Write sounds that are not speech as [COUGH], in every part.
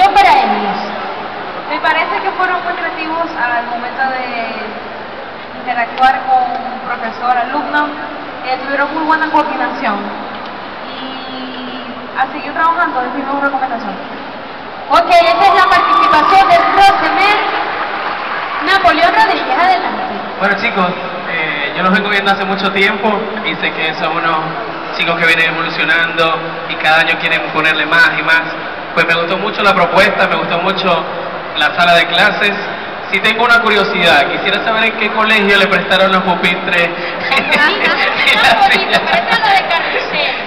Apreciación para ellos. Me parece que fueron muy creativos al momento de interactuar con profesor, alumno. Eh, tuvieron muy buena coordinación. Y a seguir trabajando, es mi nueva recomendación. Ok, esa es la participación de Rosemel. Napoleón Rodríguez, adelante. Bueno chicos, eh, yo los vengo viendo hace mucho tiempo y sé que son unos chicos que vienen evolucionando y cada año quieren ponerle más y más. Pues me gustó mucho la propuesta, me gustó mucho la sala de clases. Si tengo una curiosidad, quisiera saber en qué colegio le prestaron los pupitres. [LAUGHS]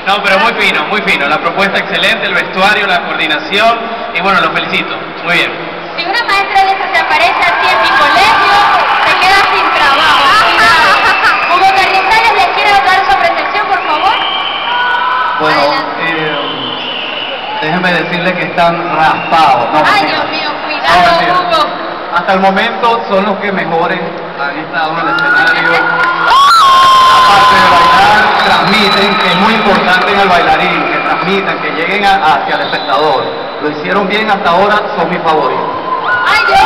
No, pero muy fino, muy fino. La propuesta excelente, el vestuario, la coordinación y bueno, los felicito. Muy bien. Si una maestra de esas se aparece así en mi colegio, decirle que están raspados. No, Ay. Dios mío, cuidado. Hugo. Hasta el momento son los que mejores han estado en el escenario. Aparte de bailar, transmiten, que es muy importante en el bailarín, que transmitan, que lleguen a- hacia el espectador. Lo hicieron bien hasta ahora, son mis favoritos. ¡Ay, Dios!